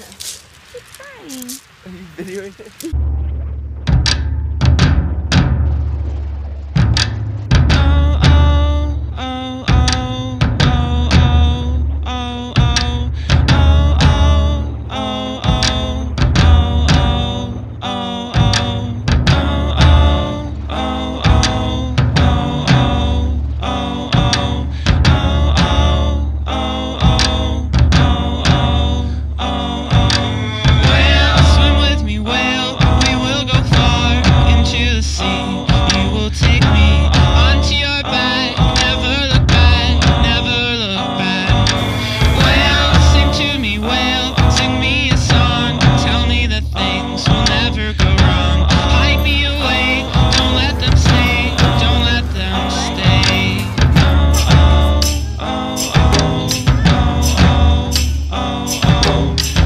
She's crying. Are you videoing it? mão.